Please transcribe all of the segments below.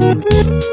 嗯。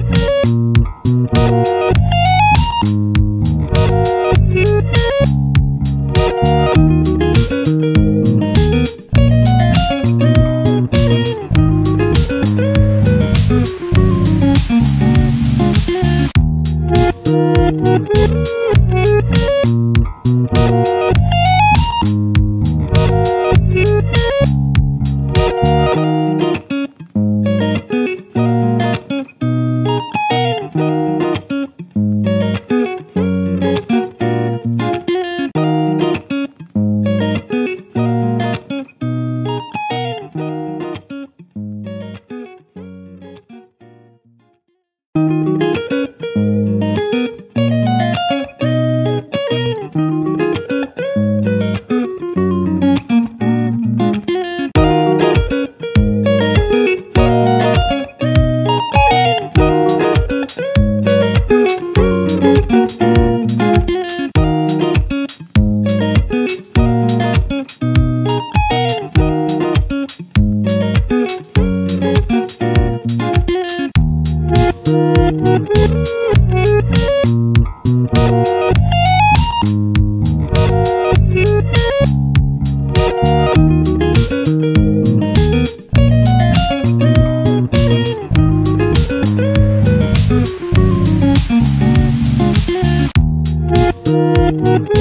Bye. Thank you.